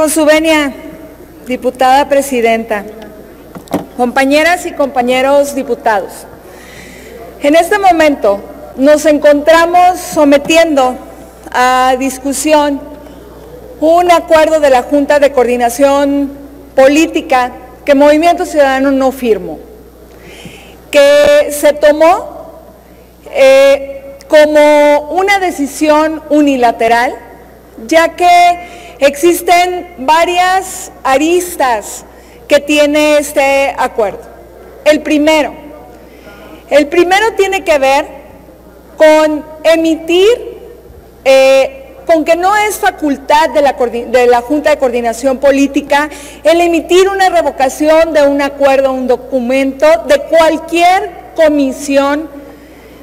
Con su venia, diputada presidenta, compañeras y compañeros diputados, en este momento nos encontramos sometiendo a discusión un acuerdo de la Junta de Coordinación Política que Movimiento Ciudadano no firmó, que se tomó eh, como una decisión unilateral, ya que existen varias aristas que tiene este acuerdo. El primero, el primero tiene que ver con emitir eh, con que no es facultad de la, Junta de Coordinación Política el emitir una revocación de un acuerdo, un documento de cualquier comisión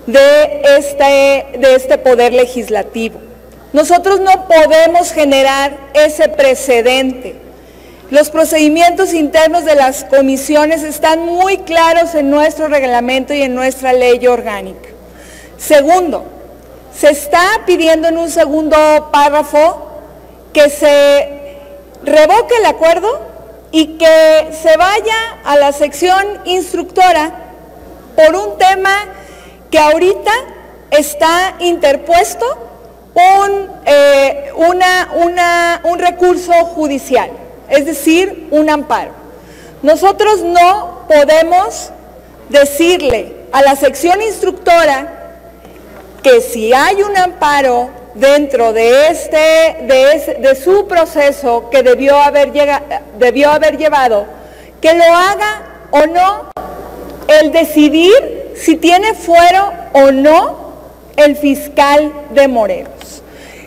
de este, de este poder legislativo. Nosotros no podemos generar ese precedente. Los procedimientos internos de las comisiones están muy claros en nuestro reglamento y en nuestra ley orgánica. Segundo, se está pidiendo en un segundo párrafo que se revoque el acuerdo y que se vaya a la sección instructora por un tema que ahorita está interpuesto un, eh, un recurso judicial, es decir, un amparo. Nosotros no podemos decirle a la sección instructora que si hay un amparo dentro de, este, de, su proceso que debió haber, debió haber llevado, que lo haga o no, el decidir si tiene fuero o no el fiscal de Morelos.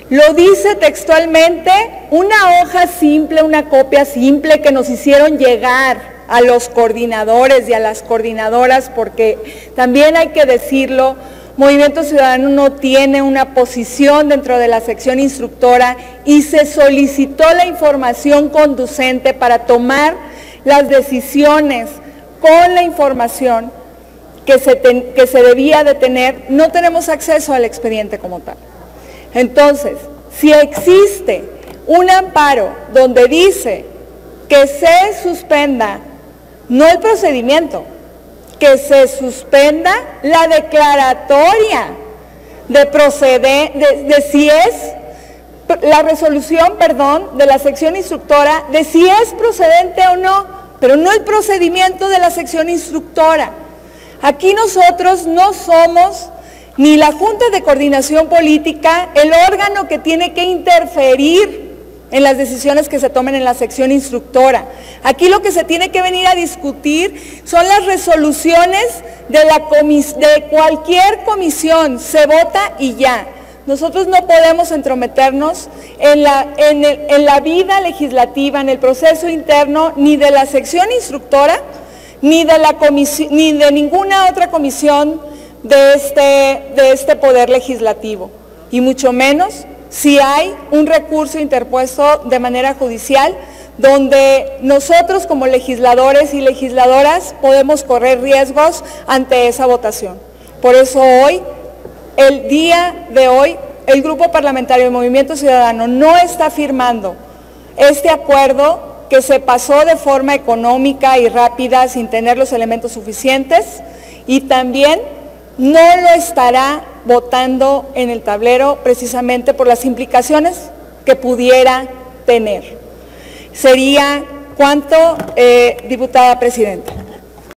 Lo dice textualmente una hoja simple, una copia simple que nos hicieron llegar a los coordinadores y a las coordinadoras, porque también hay que decirlo, Movimiento Ciudadano no tiene una posición dentro de la sección instructora y se solicitó la información conducente para tomar las decisiones con la información que se, que se debía de tener. No tenemos acceso al expediente como tal. Entonces, si existe un amparo donde dice que se suspenda no el procedimiento, que se suspenda la declaratoria de proceder, de, si es la resolución, perdón, de la sección instructora, de si es procedente o no, pero no el procedimiento de la sección instructora. Aquí nosotros no somos ni la Junta de Coordinación Política el órgano que tiene que interferir en las decisiones que se tomen en la sección instructora. Aquí lo que se tiene que venir a discutir son las resoluciones de, cualquier comisión, se vota y ya. Nosotros no podemos entrometernos en, la vida legislativa, en el proceso interno, ni de la sección instructora, ni de, la ni de ninguna otra comisión de este, de este poder legislativo, y mucho menos si hay un recurso interpuesto de manera judicial donde nosotros como legisladores y legisladoras podemos correr riesgos ante esa votación. Por eso hoy, el día de hoy, el Grupo Parlamentario del Movimiento Ciudadano no está firmando este acuerdo que se pasó de forma económica y rápida sin tener los elementos suficientes y también no lo estará votando en el tablero precisamente por las implicaciones que pudiera tener. Sería cuánto, eh, diputada presidenta.